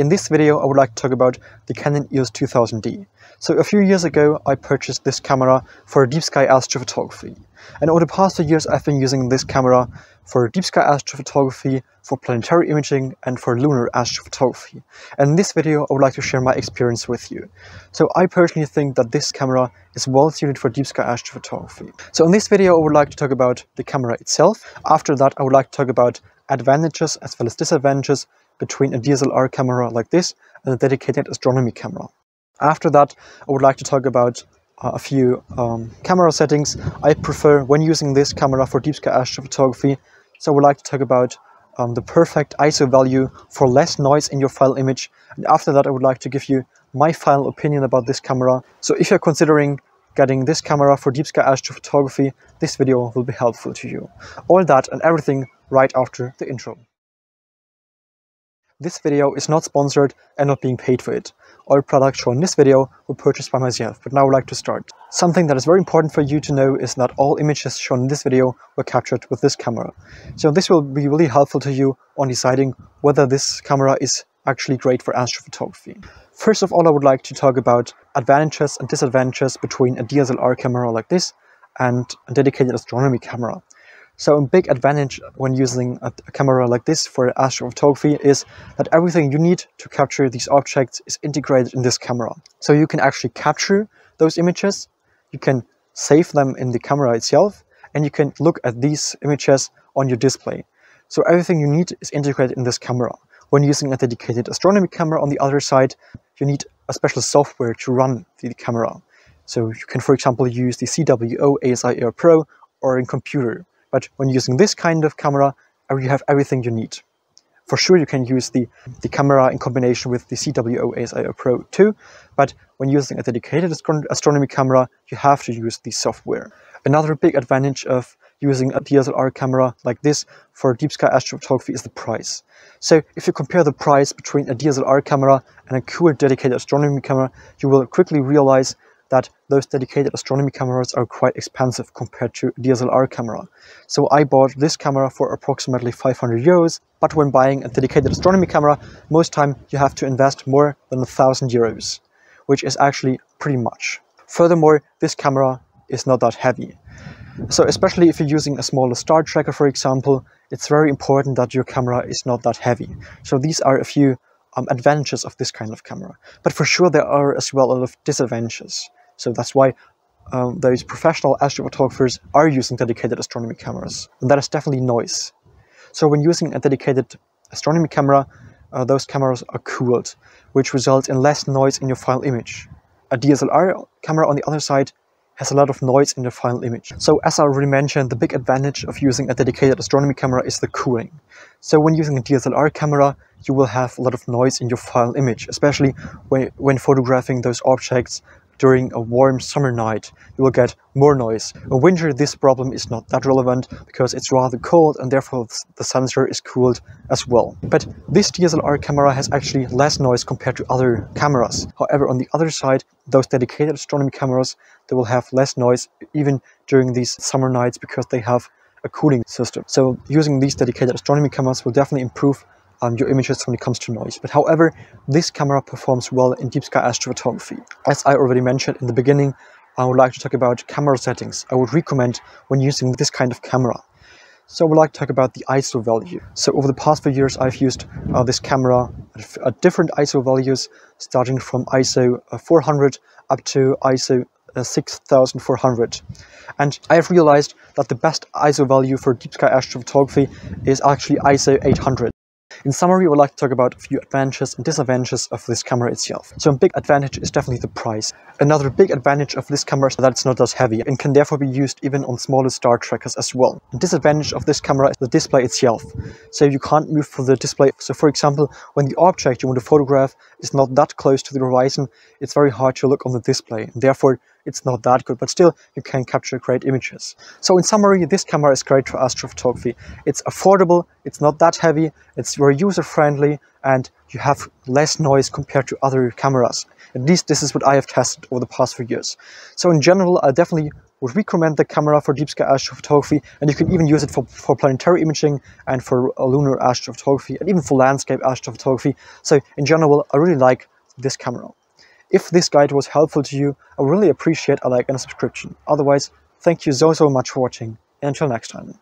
In this video I would like to talk about the Canon EOS 2000D. So a few years ago I purchased this camera for deep sky astrophotography and over the past few years I've been using this camera for deep sky astrophotography, for planetary imaging and for lunar astrophotography. And in this video I would like to share my experience with you. So I personally think that this camera is well suited for deep sky astrophotography. So in this video I would like to talk about the camera itself. After that I would like to talk about advantages as well as disadvantages between a DSLR camera like this and a dedicated astronomy camera. After that, I would like to talk about uh, a few um, camera settings I prefer when using this camera for deep sky astrophotography. So I would like to talk about um, the perfect ISO value for less noise in your file image. And after that, I would like to give you my final opinion about this camera. So if you're considering getting this camera for deep sky astrophotography, this video will be helpful to you. All that and everything right after the intro. This video is not sponsored and not being paid for it. All products shown in this video were purchased by myself, but now I would like to start. Something that is very important for you to know is that all images shown in this video were captured with this camera. So this will be really helpful to you on deciding whether this camera is actually great for astrophotography. First of all, I would like to talk about advantages and disadvantages between a DSLR camera like this and a dedicated astronomy camera. So a big advantage when using a, camera like this for astrophotography is that everything you need to capture these objects is integrated in this camera. So you can actually capture those images, you can save them in the camera itself, and you can look at these images on your display. So everything you need is integrated in this camera. When using a dedicated astronomy camera on the other side, you need a special software to run the camera. So you can, for example, use the ZWO ASI Air Pro or in computer. But when using this kind of camera, uh, you have everything you need. For sure, you can use the, the camera in combination with the ZWO ASI Pro too, but when using a dedicated astronomy camera, you have to use the software. Another big advantage of using a DSLR camera like this for deep sky astrophotography is the price. So if you compare the price between a DSLR camera and a cool dedicated astronomy camera, you will quickly realize that those dedicated astronomy cameras are quite expensive compared to DSLR camera. So I bought this camera for approximately 500 euros, but when buying a dedicated astronomy camera, most time you have to invest more than a thousand euros, which is actually pretty much. Furthermore, this camera is not that heavy. So especially if you're using a smaller star tracker, for example, it's very important that your camera is not that heavy. So these are a few um, advantages of this kind of camera. But for sure, there are as well a lot of disadvantages. So that's why um, those professional astrophotographers are using dedicated astronomy cameras. And that is definitely noise. So when using a dedicated astronomy camera, uh, those cameras are cooled, which results in less noise in your final image. A DSLR camera, on the other side, has a lot of noise in the final image. So as I already mentioned, the big advantage of using a dedicated astronomy camera is the cooling. So when using a DSLR camera, you will have a lot of noise in your final image, especially when, when photographing those objects during a warm summer night, you will get more noise. In winter, this problem is not that relevant because it's rather cold and therefore the sensor is cooled as well. But this DSLR camera has actually less noise compared to other cameras. However, on the other side, those dedicated astronomy cameras, they will have less noise even during these summer nights because they have a cooling system. So using these dedicated astronomy cameras will definitely improve um, your images when it comes to noise. But however, this camera performs well in deep sky astrophotography. As I already mentioned in the beginning, I would like to talk about camera settings I would recommend when using this kind of camera. So I would like to talk about the ISO value. So over the past few years, I've used uh, this camera at different ISO values, starting from ISO uh, 400 up to ISO uh, 6400. And I have realized that the best ISO value for deep sky astrophotography is actually ISO 800. In summary, I would like to talk about a few advantages and disadvantages of this camera itself. So a big advantage is definitely the price. Another big advantage of this camera is that it's not as heavy and can therefore be used even on smaller star trackers as well. The disadvantage of this camera is the display itself. So you can't move for the display. So for example, when the object you want to photograph is not that close to the horizon, it's very hard to look on the display. And therefore, it's not that good, but still you can capture great images. So in summary, this camera is great for astrophotography. It's affordable, it's not that heavy, it's very user-friendly, and you have less noise compared to other cameras. At least this is what I have tested over the past few years. So in general, I definitely would recommend the camera for deep sky astrophotography, and you can even use it for, for planetary imaging and for lunar astrophotography, and even for landscape astrophotography. So in general, I really like this camera. If this guide was helpful to you, I would really appreciate a like and a subscription. Otherwise, thank you so, so much for watching. Until next time.